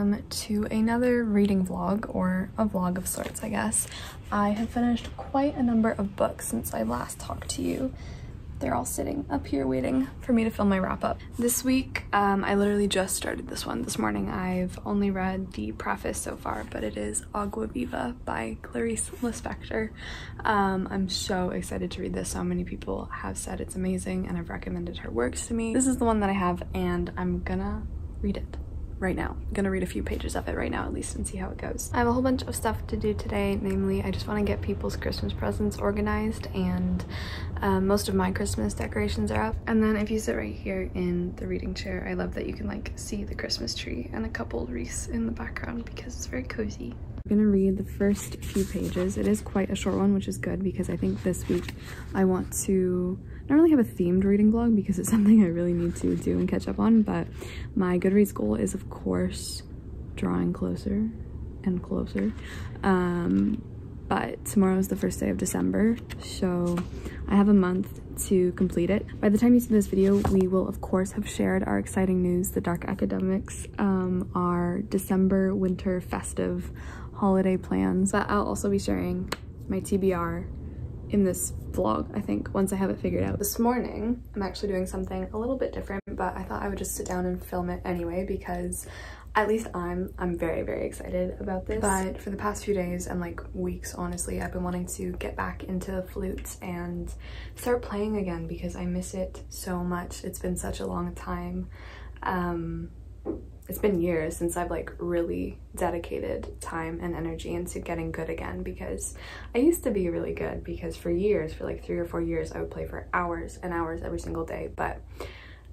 welcome to another reading vlog or a vlog of sorts I guess. I have finished quite a number of books since I last talked to you. They're all sitting up here waiting for me to film my wrap up. This week um, I literally just started this one this morning. I've only read the preface so far but it is Agua Viva by Clarice Lispector. Um, I'm so excited to read this. So many people have said it's amazing and I've recommended her works to me. This is the one that I have and I'm gonna read it right now. I'm gonna read a few pages of it right now at least and see how it goes. I have a whole bunch of stuff to do today, namely I just want to get people's Christmas presents organized and um, most of my Christmas decorations are up. And then if you sit right here in the reading chair, I love that you can like see the Christmas tree and a couple wreaths in the background because it's very cozy. I'm gonna read the first few pages. It is quite a short one, which is good because I think this week I want to don't really have a themed reading vlog because it's something I really need to do and catch up on, but my Goodreads goal is of course drawing closer and closer. Um, but tomorrow is the first day of December, so I have a month to complete it. By the time you see this video, we will of course have shared our exciting news, the Dark Academics, um, our December winter festive holiday plans, but I'll also be sharing my TBR in this vlog, I think, once I have it figured out. This morning, I'm actually doing something a little bit different, but I thought I would just sit down and film it anyway because at least I'm I'm very very excited about this. But for the past few days and like weeks honestly I've been wanting to get back into flutes and start playing again because I miss it so much. It's been such a long time. Um it's been years since I've like really dedicated time and energy into getting good again because I used to be really good because for years, for like three or four years, I would play for hours and hours every single day. But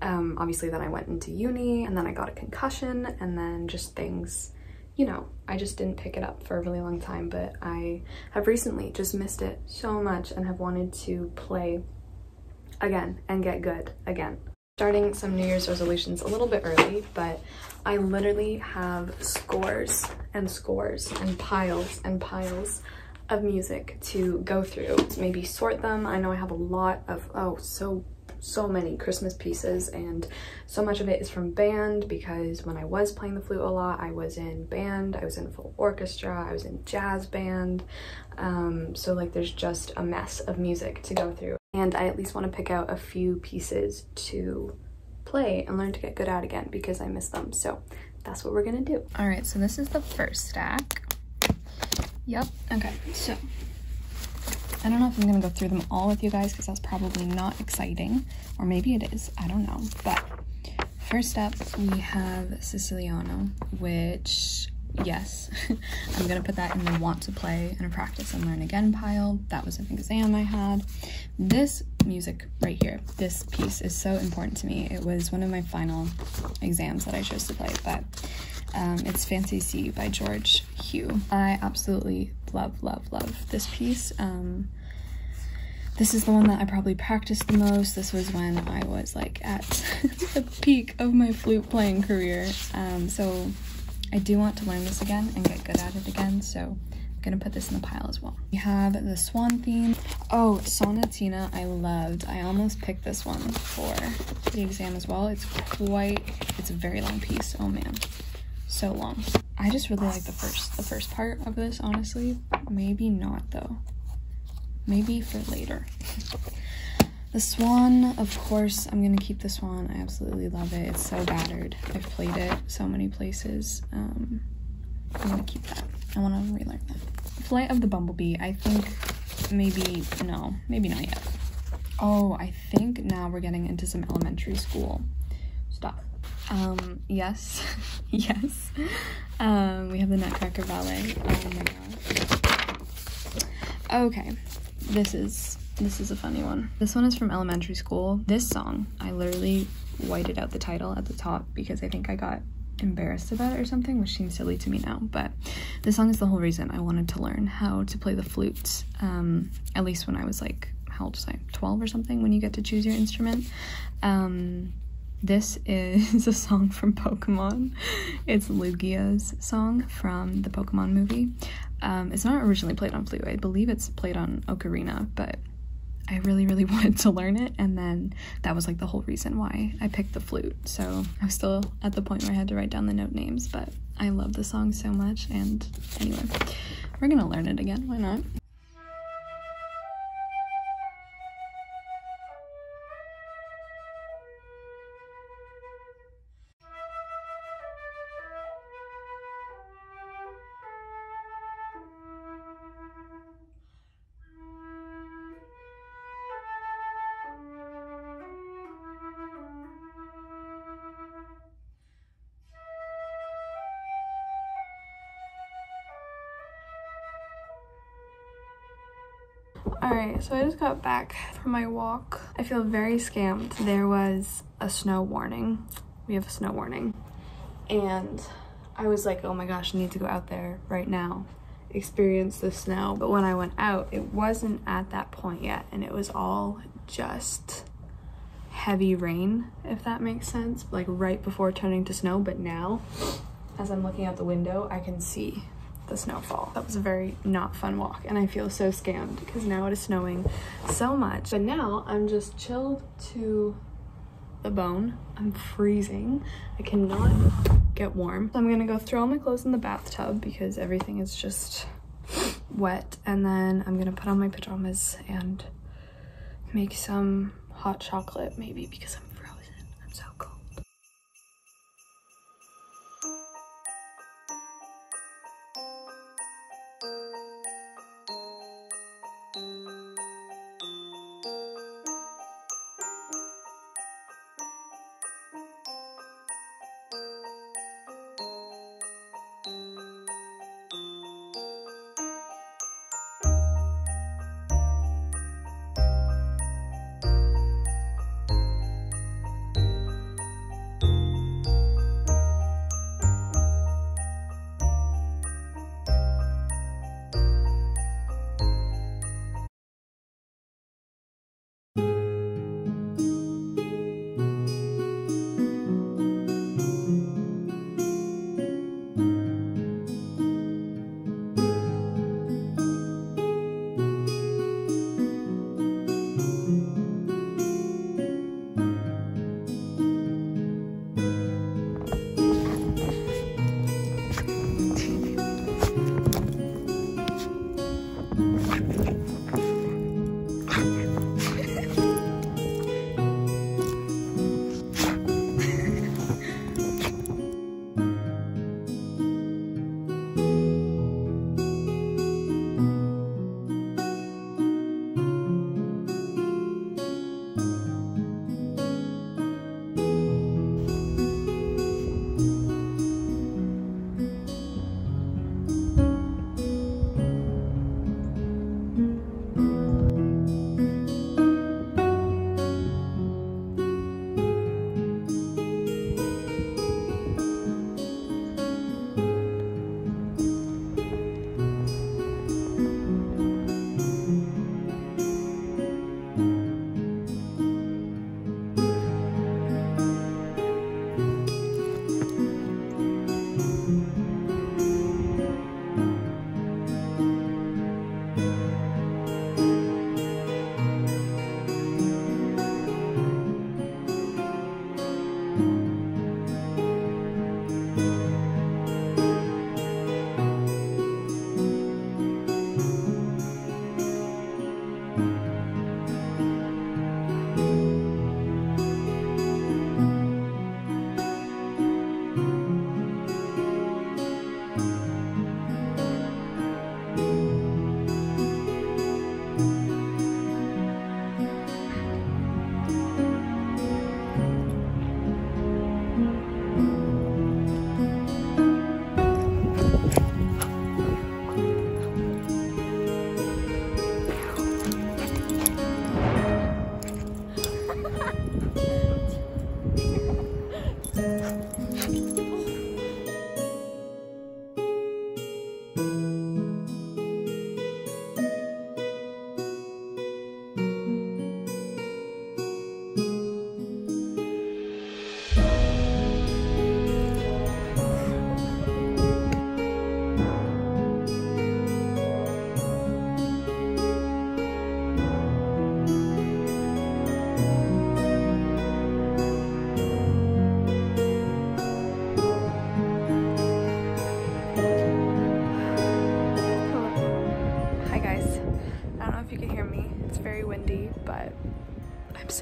um, obviously then I went into uni and then I got a concussion and then just things, you know, I just didn't pick it up for a really long time. But I have recently just missed it so much and have wanted to play again and get good again starting some New Year's resolutions a little bit early, but I literally have scores and scores and piles and piles of music to go through. To maybe sort them. I know I have a lot of, oh, so so many Christmas pieces and so much of it is from band because when I was playing the flute a lot I was in band, I was in full orchestra, I was in jazz band um, so like there's just a mess of music to go through and I at least want to pick out a few pieces to play and learn to get good at again because I miss them so that's what we're gonna do. All right so this is the first stack. Yep okay so I don't know if I'm gonna go through them all with you guys because that's probably not exciting, or maybe it is, I don't know. But first up, we have Siciliano, which, yes, I'm gonna put that in the want to play and practice and learn again pile. That was an exam I had. This music right here, this piece is so important to me. It was one of my final exams that I chose to play, but um, it's Fantaisie by Georges Hüe. I absolutely love, love, love this piece. Um, this is the one that I probably practiced the most. This was when I was like at the peak of my flute playing career. Um, so I do want to learn this again and get good at it again. So I'm gonna put this in the pile as well. We have the swan theme. Oh, Sonatina I loved. I almost picked this one for the exam as well. It's quite, it's a very long piece. Oh man so long. I just really like the first the first part of this, honestly. Maybe not though. Maybe for later. the swan, of course, I'm gonna keep the swan. I absolutely love it. It's so battered. I've played it so many places. Um, I'm gonna keep that. I wanna relearn that. Flight of the Bumblebee, I think maybe, no, maybe not yet. Oh, I think now we're getting into some elementary school stuff. Um, yes, yes. Um, we have the Nutcracker Ballet. Oh my god. Okay, this is this is a funny one. This one is from elementary school. This song, I literally whited out the title at the top because I think I got embarrassed about it or something, which seems silly to me now. But this song is the whole reason I wanted to learn how to play the flute. Um, at least when I was like, how old was I? 12 or something when you get to choose your instrument. Um, this is a song from Pokemon. It's Lugia's song from the Pokemon movie. Um, it's not originally played on flute. I believe it's played on ocarina, but I really, really wanted to learn it. And then that was like the whole reason why I picked the flute. So I was still at the point where I had to write down the note names, but I love the song so much. And anyway, we're gonna learn it again. Why not? So I just got back from my walk. I feel very scammed. There was a snow warning. We have a snow warning. And I was like, oh my gosh, I need to go out there right now, experience the snow. But when I went out, it wasn't at that point yet. And it was all just heavy rain, if that makes sense. Like right before turning to snow. But now, as I'm looking out the window, I can see the snowfall. That was a very not fun walk and I feel so scammed because now it is snowing so much. But now I'm just chilled to the bone. I'm freezing. I cannot get warm. So I'm gonna go throw all my clothes in the bathtub because everything is just wet and then I'm gonna put on my pajamas and make some hot chocolate maybe because I'm.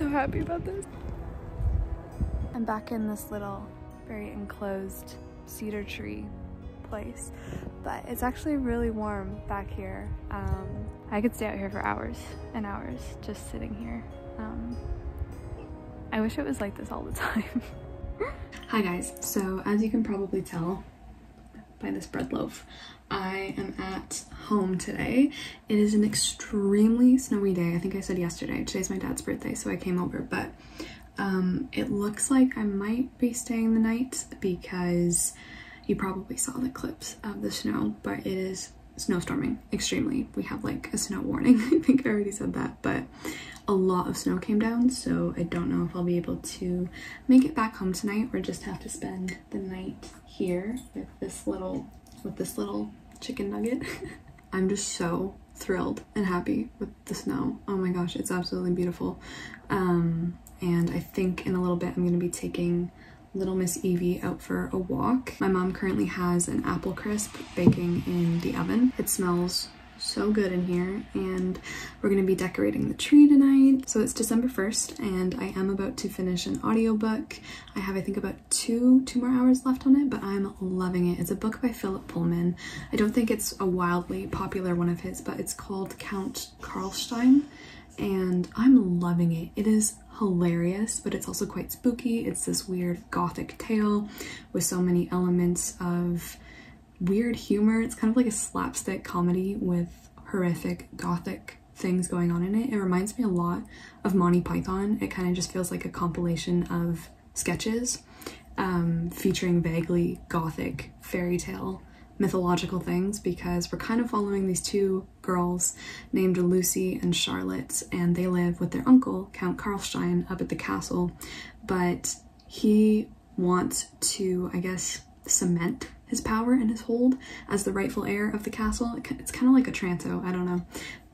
Happy about this. I'm back in this little, very enclosed cedar tree place, but it's actually really warm back here. Um, I could stay out here for hours and hours just sitting here. Um, I wish it was like this all the time. Hi guys, so as you can probably tell by this bread loaf, I am at home today. It is an extremely snowy day. I think I said yesterday. Today's my dad's birthday, so I came over, but um, it looks like I might be staying the night because you probably saw the clips of the snow, but it is snowstorming extremely. We have like a snow warning. I think I already said that, but a lot of snow came down, so I don't know if I'll be able to make it back home tonight or just have to spend the night here with this little with this little chicken nugget. I'm just so thrilled and happy with the snow. Oh my gosh, it's absolutely beautiful. Um, and I think in a little bit I'm going to be taking little Miss Eevee out for a walk. My mom currently has an apple crisp baking in the oven. It smells so good in here and we're to be decorating the tree tonight. So it's December 1st and I am about to finish an audiobook. I have I think about two, two more hours left on it, but I'm loving it. It's a book by Philip Pullman. I don't think it's a wildly popular one of his, but it's called Count Karlstein and I'm loving it. It is hilarious, but it's also quite spooky. It's this weird gothic tale with so many elements of weird humor. It's kind of like a slapstick comedy with horrific gothic things going on in it. It reminds me a lot of Monty Python. It kind of just feels like a compilation of sketches um, featuring vaguely gothic fairy tale mythological things because we're kind of following these two girls named Lucy and Charlotte and they live with their uncle Count Karlstein up at the castle but he wants to I guess cement his power and his hold as the rightful heir of the castle. It's kind of like a transo, I don't know.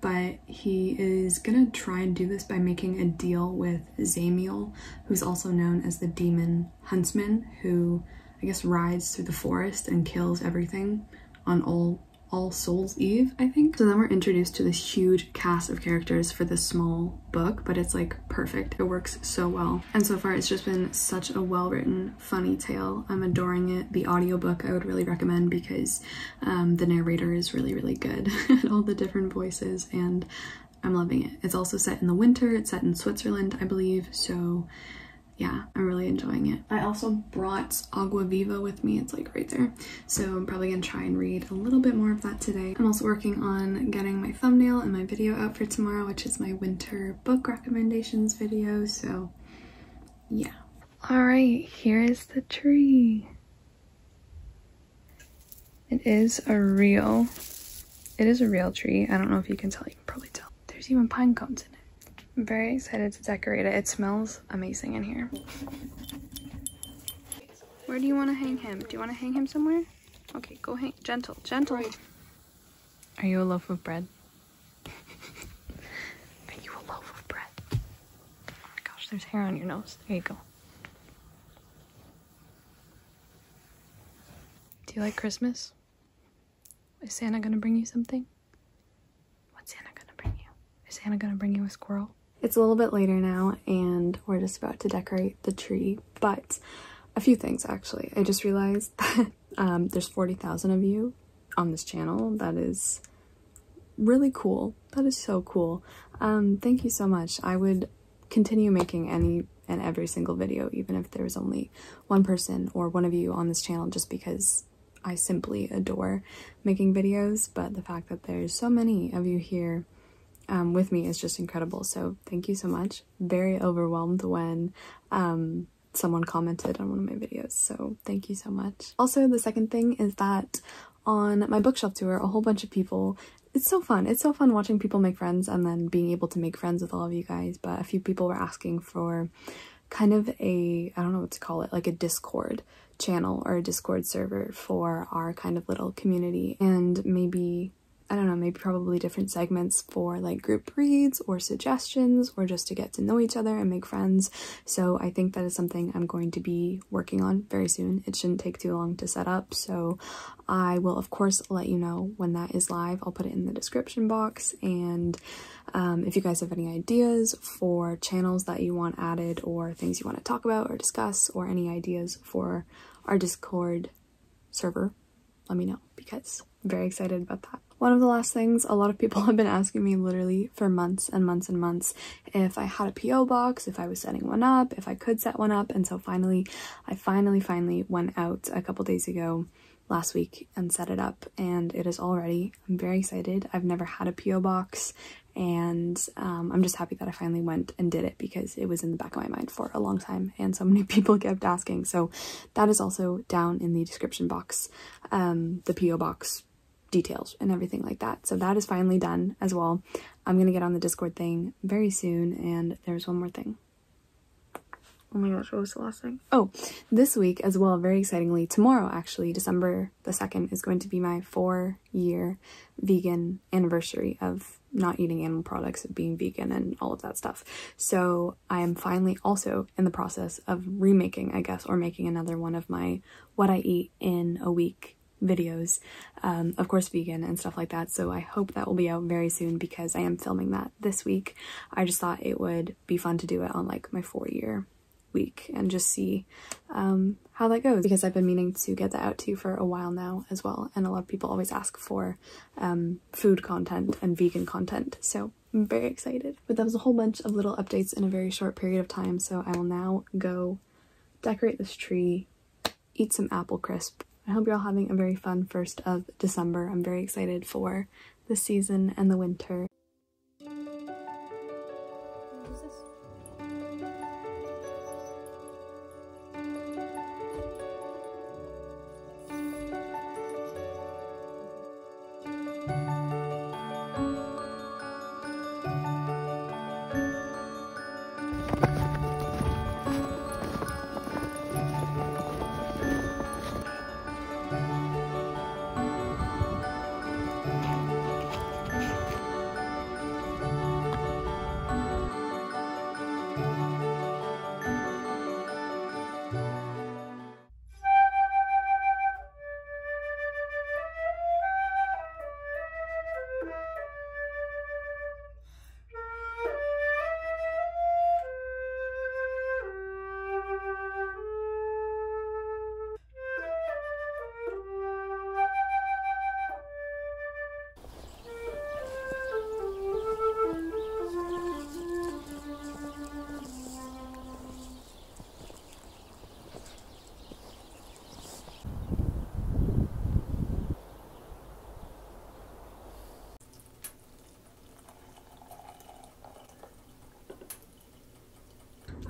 But he is gonna try and do this by making a deal with Zamiel, who's also known as the demon huntsman, who I guess rides through the forest and kills everything on all all Souls Eve, I think. So then we're introduced to this huge cast of characters for this small book, but it's like perfect. It works so well. And so far it's just been such a well-written, funny tale. I'm adoring it. The audiobook I would really recommend because um, the narrator is really, really good at all the different voices and I'm loving it. It's also set in the winter. It's set in Switzerland, I believe. So yeah, I'm really enjoying it. I also brought Agua Viva with me. It's like right there. So I'm probably gonna try and read a little bit more of that today. I'm also working on getting my thumbnail and my video out for tomorrow, which is my winter book recommendations video. So yeah. All right, here is the tree. It is a real, it is a real tree. I don't know if you can tell, you can probably tell. There's even pine cones in it. I'm very excited to decorate it. It smells amazing in here. Where do you want to hang him? Do you want to hang him somewhere? Okay, go hang. Gentle, gentle. Are you a loaf of bread? Are you a loaf of bread? Oh my gosh, there's hair on your nose. There you go. Do you like Christmas? Is Santa gonna bring you something? What's Santa gonna bring you? Is Santa gonna bring you a squirrel? It's a little bit later now and we're just about to decorate the tree, but a few things actually. I just realized that um, there's 40,000 of you on this channel. That is really cool. That is so cool. Um, thank you so much. I would continue making any and every single video, even if there was only one person or one of you on this channel, just because I simply adore making videos. But the fact that there's so many of you here um, with me is just incredible. So thank you so much. Very overwhelmed when um, someone commented on one of my videos. So thank you so much. Also, the second thing is that on my bookshelf tour, a whole bunch of people it's so fun. It's so fun watching people make friends and then being able to make friends with all of you guys. But a few people were asking for kind of a, I don't know what to call it, like a Discord channel or a Discord server for our kind of little community and maybe I don't know, maybe probably different segments for like group reads or suggestions or just to get to know each other and make friends. So I think that is something I'm going to be working on very soon. It shouldn't take too long to set up. So I will of course let you know when that is live. I'll put it in the description box and um, if you guys have any ideas for channels that you want added or things you want to talk about or discuss or any ideas for our Discord server, let me know because I'm very excited about that. One of the last things, a lot of people have been asking me literally for months and months and months if I had a PO box, if I was setting one up, if I could set one up. And so finally, I finally, finally went out a couple days ago last week and set it up and it is all ready. I'm very excited. I've never had a PO box and um, I'm just happy that I finally went and did it because it was in the back of my mind for a long time and so many people kept asking. So that is also down in the description box, um, the PO box details and everything like that. So that is finally done as well. I'm gonna get on the Discord thing very soon and there's one more thing. Oh my gosh, what was the last thing? Oh, this week as well, very excitingly, tomorrow actually, December the 2nd, is going to be my four year vegan anniversary of not eating animal products, of being vegan and all of that stuff. So I am finally also in the process of remaking, I guess, or making another one of my what I eat in a week videos, um, of course vegan and stuff like that. So I hope that will be out very soon because I am filming that this week. I just thought it would be fun to do it on like my four year week and just see um, how that goes because I've been meaning to get that out to you for a while now as well and a lot of people always ask for um, food content and vegan content so I'm very excited but that was a whole bunch of little updates in a very short period of time so I will now go decorate this tree eat some apple crisp I hope you're all having a very fun first of December. I'm very excited for the season and the winter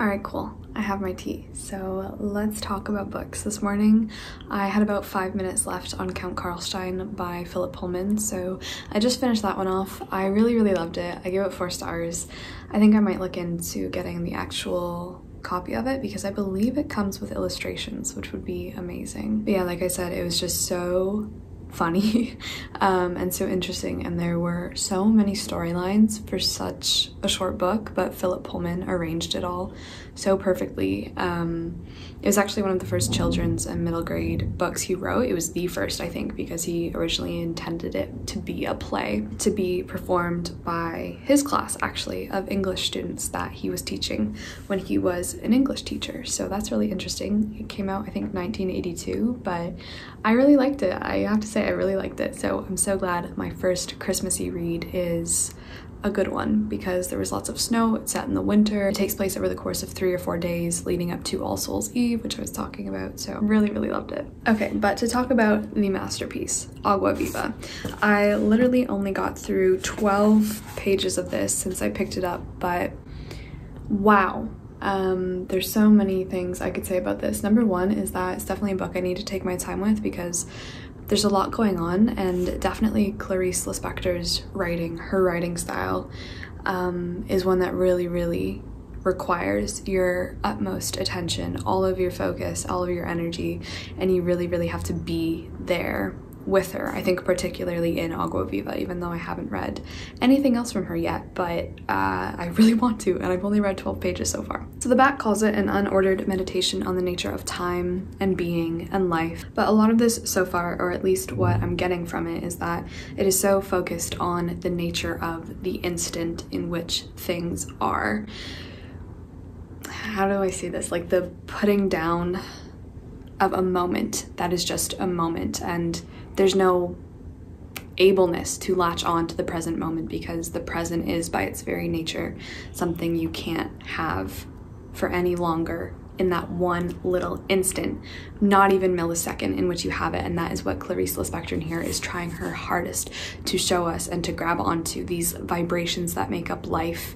All right, cool. I have my tea. So let's talk about books. This morning I had about five minutes left on Count Karlstein by Philip Pullman. So I just finished that one off. I really, really loved it. I gave it four stars. I think I might look into getting the actual copy of it because I believe it comes with illustrations, which would be amazing. But yeah, like I said, it was just so funny um, and so interesting and there were so many storylines for such a short book but Philip Pullman arranged it all so perfectly. Um, it was actually one of the first children's and middle grade books he wrote. It was the first I think because he originally intended it to be a play to be performed by his class actually of English students that he was teaching when he was an English teacher so that's really interesting. It came out I think 1982 but I really liked it. I have to say I really liked it. So I'm so glad my first Christmassy read is a good one because there was lots of snow. It's set in the winter. It takes place over the course of three or four days leading up to All Souls Eve, which I was talking about. So I really, really loved it. Okay, but to talk about the masterpiece, Agua Viva. I literally only got through 12 pages of this since I picked it up, but wow, um, there's so many things I could say about this. Number one is that it's definitely a book I need to take my time with because there's a lot going on and definitely Clarice Lispector's writing, her writing style um, is one that really, really requires your utmost attention, all of your focus, all of your energy, and you really, really have to be there with her. I think particularly in Agua Viva, even though I haven't read anything else from her yet, but uh, I really want to, and I've only read 12 pages so far. So the back calls it an unordered meditation on the nature of time and being and life. But a lot of this so far, or at least what I'm getting from it, is that it is so focused on the nature of the instant in which things are. How do I say this? Like the putting down of a moment that is just a moment and there's no ableness to latch on to the present moment because the present is by its very nature something you can't have for any longer in that one little instant, not even millisecond in which you have it. And that is what Clarice Lispector here is trying her hardest to show us and to grab onto these vibrations that make up life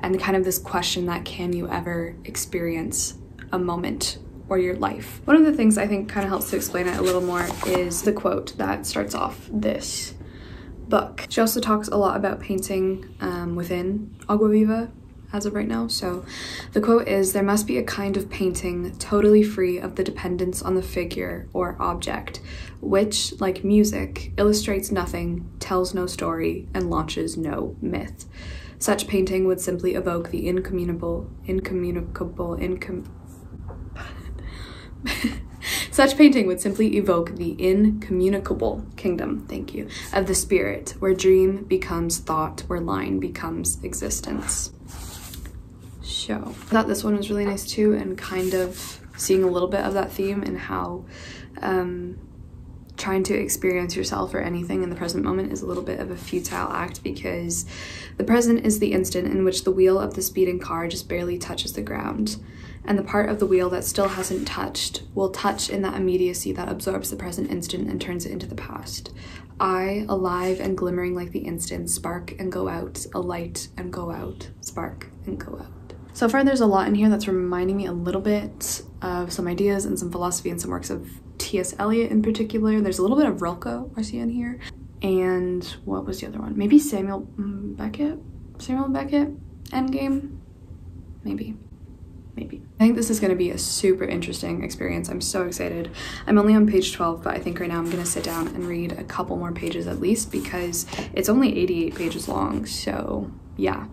and kind of this question that can you ever experience a moment or your life. One of the things I think kind of helps to explain it a little more is the quote that starts off this book. She also talks a lot about painting um, within Agua Viva as of right now. So the quote is There must be a kind of painting totally free of the dependence on the figure or object, which, like music, illustrates nothing, tells no story, and launches no myth. Such painting would simply evoke the incommunicable, incommunicable, incom Such painting would simply evoke the incommunicable kingdom, thank you, of the spirit, where dream becomes thought, where line becomes existence. So, I thought this one was really nice too, and kind of seeing a little bit of that theme and how um, trying to experience yourself or anything in the present moment is a little bit of a futile act because the present is the instant in which the wheel of the speeding car just barely touches the ground and the part of the wheel that still hasn't touched will touch in that immediacy that absorbs the present instant and turns it into the past. I, alive and glimmering like the instant, spark and go out, alight and go out, spark and go out. So far there's a lot in here that's reminding me a little bit of some ideas and some philosophy and some works of T.S. Eliot in particular. There's a little bit of Rilke I see in here. And what was the other one? Maybe Samuel Beckett? Samuel Beckett? Endgame? Maybe maybe. I think this is going to be a super interesting experience. I'm so excited. I'm only on page 12, but I think right now I'm going to sit down and read a couple more pages at least because it's only 88 pages long. So yeah,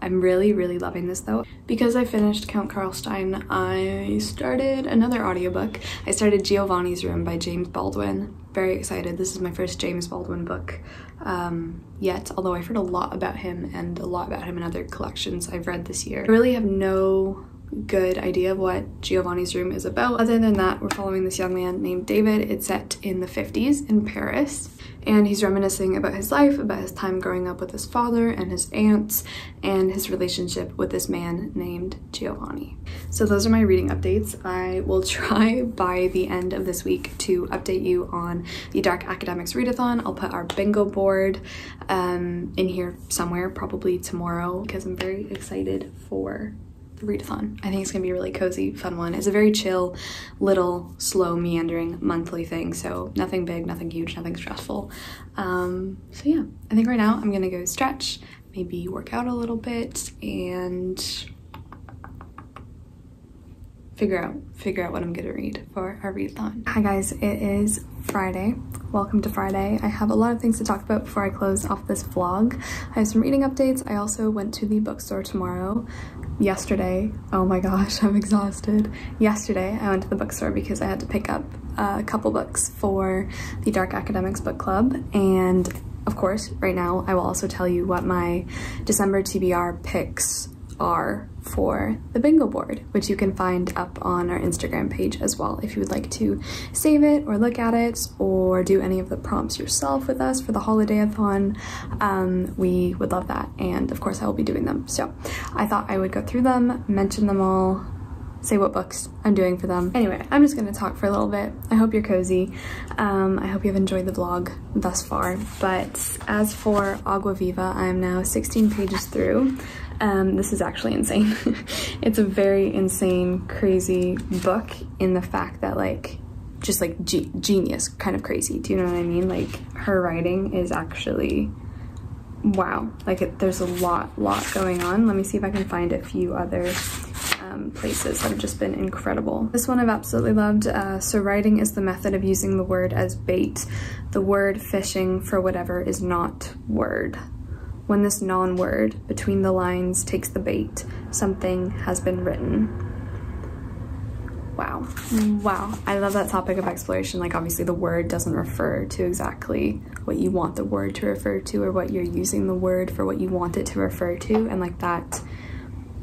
I'm really, really loving this though. Because I finished Count Karlstein, I started another audiobook. I started Giovanni's Room by James Baldwin. Very excited. This is my first James Baldwin book um, yet, although I've heard a lot about him and a lot about him in other collections I've read this year. I really have no good idea of what Giovanni's room is about. Other than that, we're following this young man named David. It's set in the 50s in Paris, and he's reminiscing about his life, about his time growing up with his father and his aunts, and his relationship with this man named Giovanni. So those are my reading updates. I will try by the end of this week to update you on the Dark Academics Readathon. I'll put our bingo board um, in here somewhere, probably tomorrow, because I'm very excited for readathon. I think it's gonna be a really cozy, fun one. It's a very chill, little, slow, meandering monthly thing. So nothing big, nothing huge, nothing stressful. Um, so yeah, I think right now I'm gonna go stretch, maybe work out a little bit and figure out figure out what I'm gonna read for our readathon. Hi guys, it is Friday. Welcome to Friday. I have a lot of things to talk about before I close off this vlog. I have some reading updates. I also went to the bookstore tomorrow yesterday. Oh my gosh, I'm exhausted. Yesterday, I went to the bookstore because I had to pick up a couple books for the Dark Academics Book Club. And of course, right now, I will also tell you what my December TBR picks are for the bingo board, which you can find up on our Instagram page as well if you would like to save it or look at it or do any of the prompts yourself with us for the holiday-a-thon. Um, we would love that. And of course I will be doing them. So I thought I would go through them, mention them all, say what books I'm doing for them. Anyway, I'm just gonna talk for a little bit. I hope you're cozy. Um, I hope you've enjoyed the vlog thus far. But as for Agua Viva, I'm now 16 pages through. Um, this is actually insane. it's a very insane, crazy book in the fact that like, just like genius kind of crazy. Do you know what I mean? Like her writing is actually, wow. Like it, there's a lot, lot going on. Let me see if I can find a few other um, places that have just been incredible. This one I've absolutely loved. Uh, so writing is the method of using the word as bait. The word fishing for whatever is not word. When this non-word between the lines takes the bait, something has been written. Wow. Wow. I love that topic of exploration. Like obviously the word doesn't refer to exactly what you want the word to refer to or what you're using the word for what you want it to refer to. And like that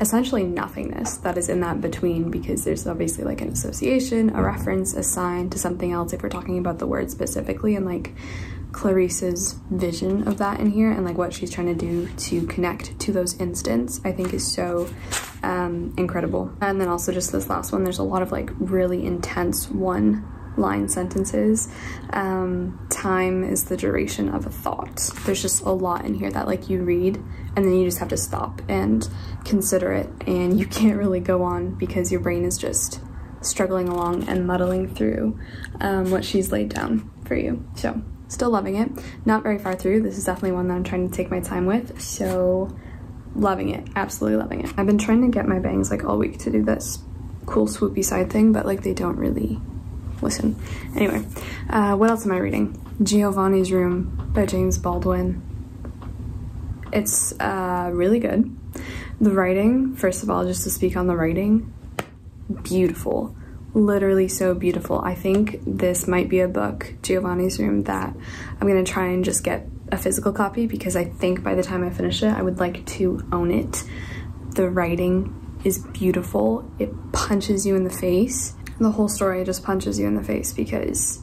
essentially nothingness that is in that between because there's obviously like an association, a reference, a sign to something else if we're talking about the word specifically and like Clarice's vision of that in here and like what she's trying to do to connect to those instants I think is so um, incredible. And then also just this last one, there's a lot of like really intense one line sentences. Um, time is the duration of a thought. There's just a lot in here that like you read and then you just have to stop and consider it and you can't really go on because your brain is just struggling along and muddling through um, what she's laid down for you. So still loving it. Not very far through. This is definitely one that I'm trying to take my time with. So loving it. Absolutely loving it. I've been trying to get my bangs like all week to do this cool swoopy side thing, but like they don't really listen. Anyway, uh, what else am I reading? Giovanni's Room by James Baldwin. It's uh, really good. The writing, first of all, just to speak on the writing, beautiful. Literally so beautiful. I think this might be a book, Giovanni's Room, that I'm gonna try and just get a physical copy because I think by the time I finish it, I would like to own it. The writing is beautiful. It punches you in the face the whole story just punches you in the face because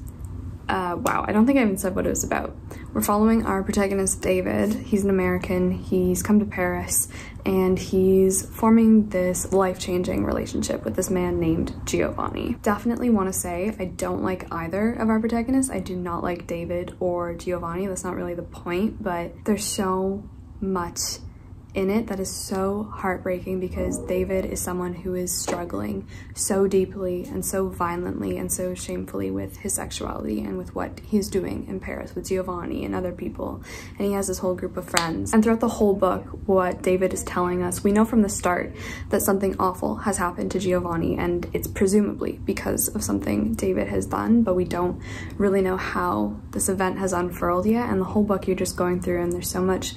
uh, wow, I don't think I even said what it was about. We're following our protagonist, David. He's an American. He's come to Paris and he's forming this life-changing relationship with this man named Giovanni. Definitely want to say I don't like either of our protagonists. I do not like David or Giovanni. That's not really the point, but there's so much in it that is so heartbreaking because David is someone who is struggling so deeply and so violently and so shamefully with his sexuality and with what he's doing in Paris with Giovanni and other people. And he has this whole group of friends. And throughout the whole book, what David is telling us, we know from the start that something awful has happened to Giovanni and it's presumably because of something David has done, but we don't really know how this event has unfurled yet. And the whole book you're just going through and there's so much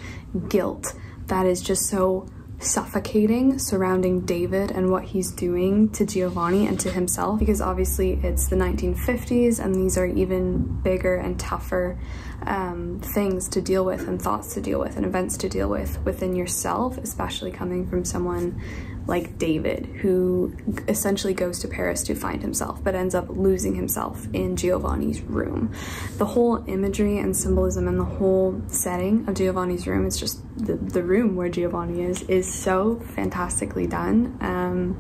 guilt that is just so suffocating surrounding David and what he's doing to Giovanni and to himself. Because obviously it's the 1950s and these are even bigger and tougher um, things to deal with and thoughts to deal with and events to deal with within yourself, especially coming from someone like David, who essentially goes to Paris to find himself, but ends up losing himself in Giovanni's room. The whole imagery and symbolism and the whole setting of Giovanni's room, it's just the, the room where Giovanni is, is so fantastically done. Um,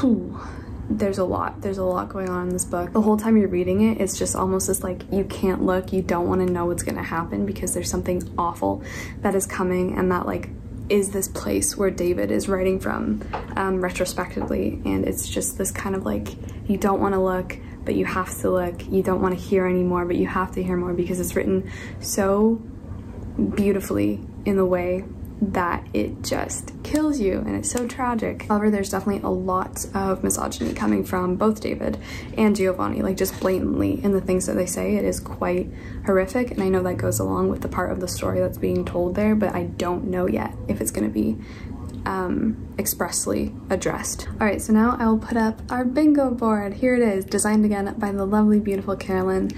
whew, there's a lot. There's a lot going on in this book. The whole time you're reading it, it's just almost as like you can't look, you don't want to know what's going to happen because there's something awful that is coming and that like is this place where David is writing from um, retrospectively. And it's just this kind of like, you don't want to look, but you have to look. You don't want to hear anymore, but you have to hear more because it's written so beautifully in the way that it just kills you and it's so tragic. However, there's definitely a lot of misogyny coming from both David and Giovanni, like just blatantly in the things that they say. It is quite horrific and I know that goes along with the part of the story that's being told there, but I don't know yet if it's gonna be um, expressly addressed. All right, so now I will put up our bingo board. Here it is, designed again by the lovely, beautiful Carolyn.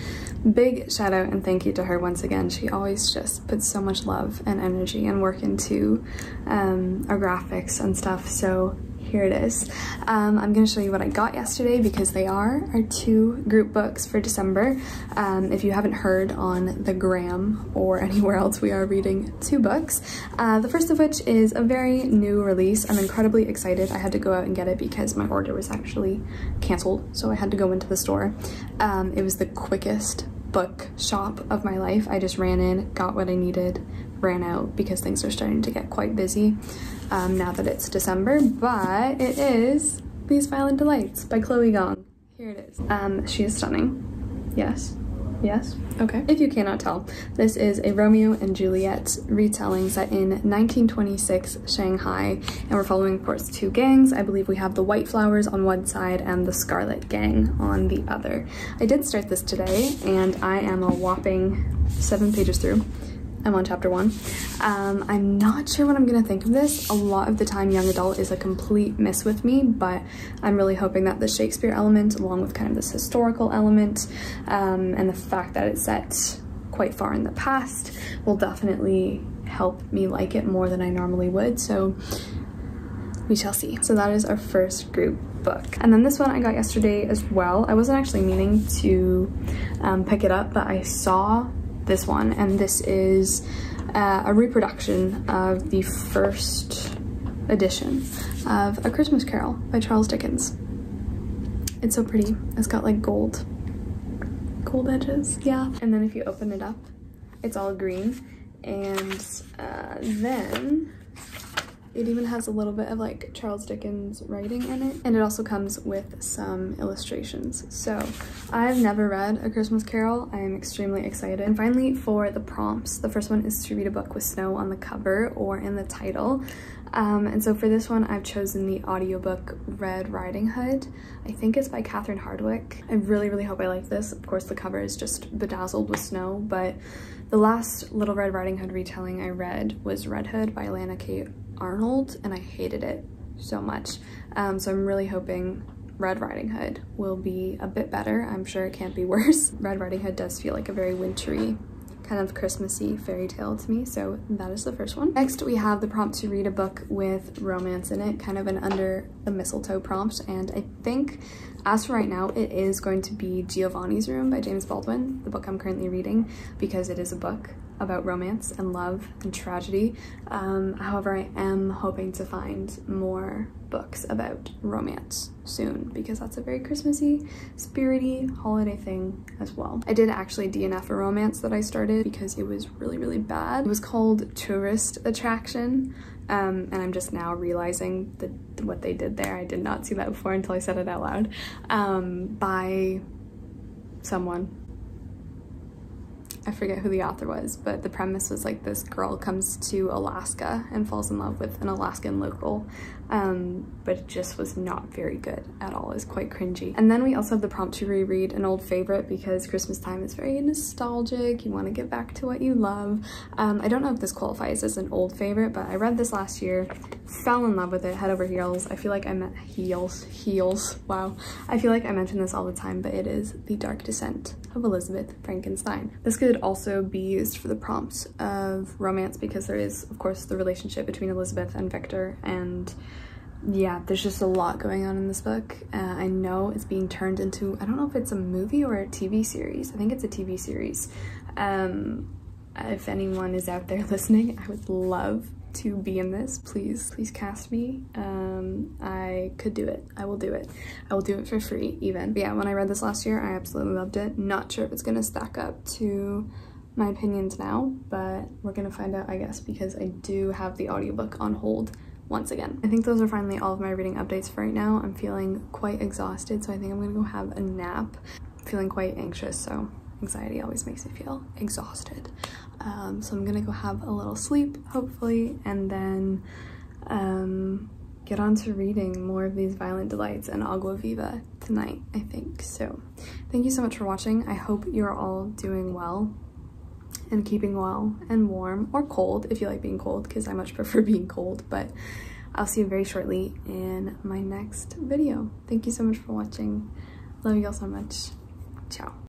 Big shout out and thank you to her once again. She always just puts so much love and energy and work into um, our graphics and stuff. So here it is. Um, I'm going to show you what I got yesterday because they are our two group books for December. Um, if you haven't heard on the gram or anywhere else, we are reading two books. Uh, the first of which is a very new release. I'm incredibly excited. I had to go out and get it because my order was actually canceled, so I had to go into the store. Um, it was the quickest book shop of my life. I just ran in, got what I needed, ran out because things are starting to get quite busy um, now that it's December, but it is These Violent Delights by Chloe Gong. Here it is. Um, she is stunning. Yes. Yes? Okay. If you cannot tell, this is a Romeo and Juliet retelling set in 1926 Shanghai, and we're following, of course, two gangs. I believe we have the White Flowers on one side and the Scarlet Gang on the other. I did start this today, and I am a whopping seven pages through. I'm on chapter one. Um, I'm not sure what I'm gonna think of this. A lot of the time young adult is a complete miss with me, but I'm really hoping that the Shakespeare element, along with kind of this historical element, um, and the fact that it's set quite far in the past, will definitely help me like it more than I normally would. So we shall see. So that is our first group book. And then this one I got yesterday as well. I wasn't actually meaning to um, pick it up, but I saw this one, and this is uh, a reproduction of the first edition of A Christmas Carol by Charles Dickens. It's so pretty. It's got like gold, gold edges, yeah. And then if you open it up, it's all green. And uh, then it even has a little bit of like Charles Dickens writing in it. And it also comes with some illustrations. So I've never read A Christmas Carol. I am extremely excited. And finally for the prompts, the first one is to read a book with snow on the cover or in the title. Um, and so for this one, I've chosen the audiobook Red Riding Hood. I think it's by Catherine Hardwicke. I really, really hope I like this. Of course, the cover is just bedazzled with snow, but the last Little Red Riding Hood retelling I read was Red Hood by Lana K. Arnold, and I hated it so much. Um, so I'm really hoping Red Riding Hood will be a bit better. I'm sure it can't be worse. Red Riding Hood does feel like a very wintry kind of Christmassy fairy tale to me. So that is the first one. Next, we have the prompt to read a book with romance in it, kind of an under the mistletoe prompt. And I think as for right now, it is going to be Giovanni's Room by James Baldwin, the book I'm currently reading, because it is a book about romance and love and tragedy. Um, however, I am hoping to find more books about romance soon because that's a very Christmassy, spirity holiday thing as well. I did actually DNF a romance that I started because it was really, really bad. It was called Tourist Attraction. Um, and I'm just now realizing that what they did there. I did not see that before until I said it out loud. Um, by someone I forget who the author was, but the premise was like this girl comes to Alaska and falls in love with an Alaskan local, um, but it just was not very good at all. It was quite cringy. And then we also have the prompt to reread an old favorite because Christmas time is very nostalgic. You want to get back to what you love. Um, I don't know if this qualifies as an old favorite, but I read this last year, fell in love with it head over heels. I feel like I meant heels, heels, wow. I feel like I mention this all the time, but it is The Dark Descent of Elizabeth Frankenstein. This could also be used for the prompt of romance because there is, of course, the relationship between Elizabeth and Victor and yeah, there's just a lot going on in this book. Uh, I know it's being turned into, I don't know if it's a movie or a TV series. I think it's a TV series. Um, if anyone is out there listening, I would love to be in this. Please, please cast me. Um, I could do it. I will do it. I will do it for free even. But yeah, when I read this last year, I absolutely loved it. Not sure if it's gonna stack up to my opinions now, but we're gonna find out, I guess, because I do have the audiobook on hold once again. I think those are finally all of my reading updates for right now. I'm feeling quite exhausted, so I think I'm gonna go have a nap. I'm feeling quite anxious, so anxiety always makes me feel exhausted. Um, so I'm gonna go have a little sleep, hopefully, and then um, get on to reading more of these Violent Delights and Agua Viva tonight, I think. So thank you so much for watching. I hope you're all doing well and keeping well and warm or cold if you like being cold because I much prefer being cold but I'll see you very shortly in my next video. Thank you so much for watching. Love you all so much. Ciao.